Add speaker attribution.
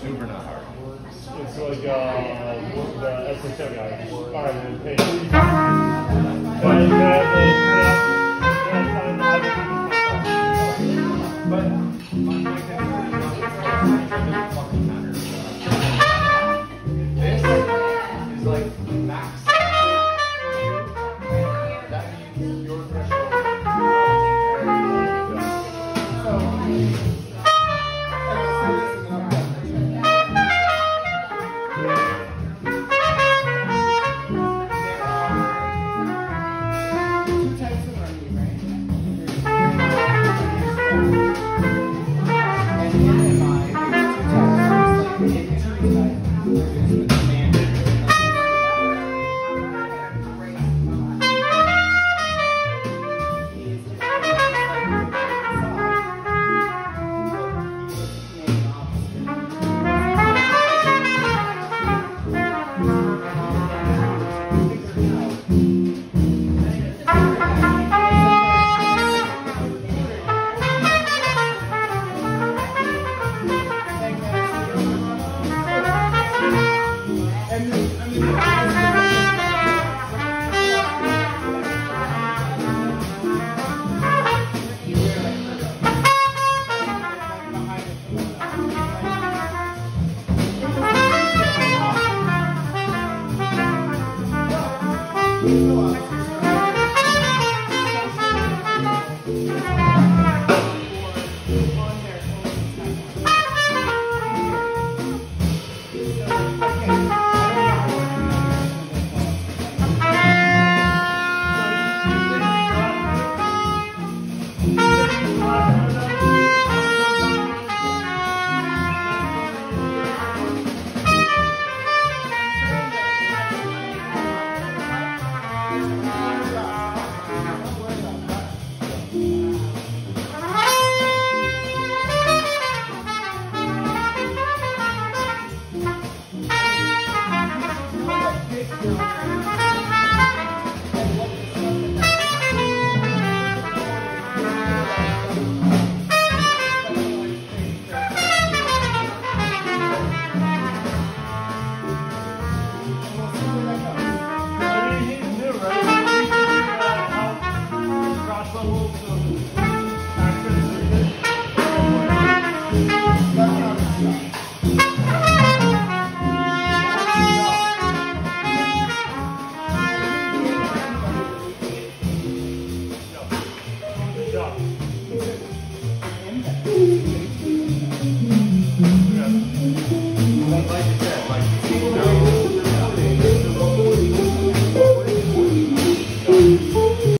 Speaker 1: super not hard.
Speaker 2: It's like uh, the SSM guy. All right, then pay. This
Speaker 1: is like max. Your.
Speaker 3: tonight. Vamos lá.